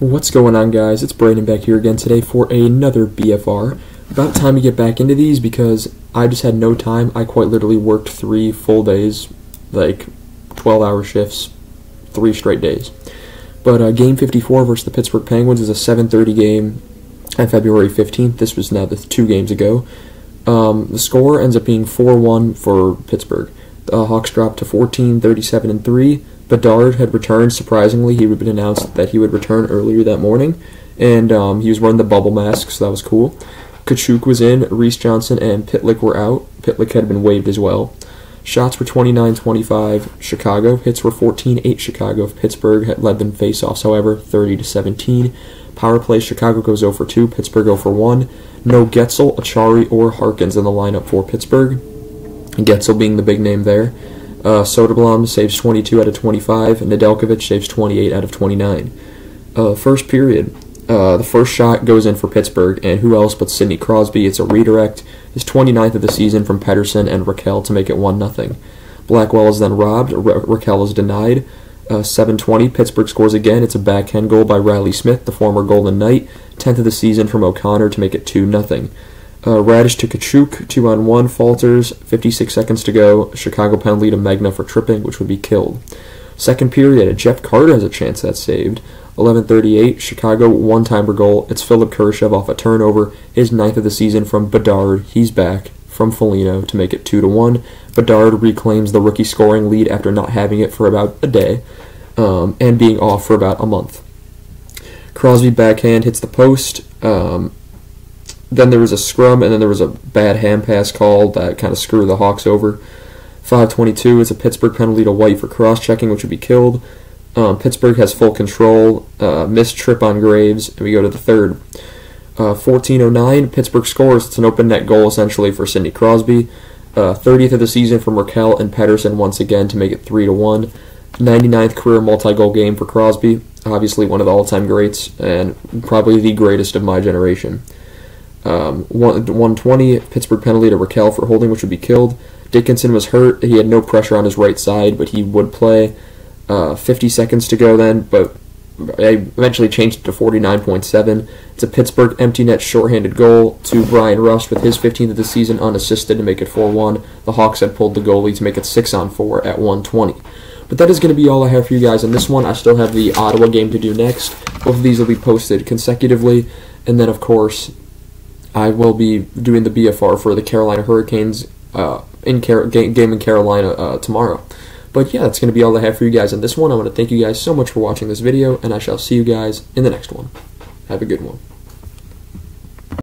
What's going on, guys? It's Brandon back here again today for another BFR. About time to get back into these because I just had no time. I quite literally worked three full days, like 12 hour shifts, three straight days. But uh, game 54 versus the Pittsburgh Penguins is a 7:30 game on February 15th. This was now the two games ago. Um, the score ends up being 4-1 for Pittsburgh. The Hawks dropped to 14, 37, and 3. Bedard had returned. Surprisingly, he had been announced that he would return earlier that morning, and um, he was wearing the bubble mask, so that was cool. Katchouk was in, Reese Johnson and Pitlick were out. Pitlick had been waived as well. Shots were 29-25 Chicago. Hits were 14-8 Chicago. Pittsburgh had led them face-offs, however, 30-17. Power play, Chicago goes 0 for 2, Pittsburgh 0 for 1. No Guentzel, Acciari, or Harkins in the lineup for Pittsburgh. Guentzel being the big name there. Uh, Soderblom saves 22 out of 25, and Nedeljkovic saves 28 out of 29. Uh, first period, uh, the first shot goes in for Pittsburgh, and who else but Sidney Crosby? It's a redirect, his 29th of the season from Pettersson and Rakell to make it 1 0. Blackwell is then robbed, Ra- Rakell is denied. Uh, 720, Pittsburgh scores again. It's a backhand goal by Reilly Smith, the former Golden Knight. 10th of the season from O'Connor to make it 2 0. Uh, Raddysh to Katchouk, 2 on 1, falters, 56 seconds to go. Chicago penalty to Megna for tripping, which would be killed. Second period, Jeff Carter has a chance that's saved. 11:38, Chicago one-timer goal. It's Philipp Kurashev off a turnover, his ninth of the season from Bedard. He's back from Foligno to make it two to one. Bedard reclaims the rookie scoring lead after not having it for about a day, um, and being off for about a month. Crosby backhand hits the post. Um, then there was a scrum, and then there was a bad hand pass call that kind of screwed the Hawks over. 5:22 is a Pittsburgh penalty to White for cross-checking, which would be killed. Um, Pittsburgh has full control. Uh, missed trip on Graves, and we go to the third. Uh, 14:09, Pittsburgh scores. It's an open net goal essentially for Sidney Crosby. Uh, 30th of the season for Rakell and Pettersson once again to make it three to one. 99th career multi-goal game for Crosby. Obviously one of the all-time greats and probably the greatest of my generation. Um, 120 Pittsburgh penalty to Rakell for holding, which would be killed. Dickinson was hurt. He had no pressure on his right side, but he would play. Uh, 50 seconds to go then, but I eventually changed it to 49.7. It's a Pittsburgh empty net shorthanded goal to Bryan Rust with his 15th of the season unassisted to make it 4 1. The Hawks had pulled the goalie to make it 6 on 4 at 120. But that is going to be all I have for you guys on this one. I still have the Ottawa game to do next. Both of these will be posted consecutively. And then, of course, I will be doing the BFR for the Carolina Hurricanes uh, in Car- game in Carolina uh, tomorrow. But yeah, that's going to be all I have for you guys in this one. I want to thank you guys so much for watching this video, and I shall see you guys in the next one. Have a good one.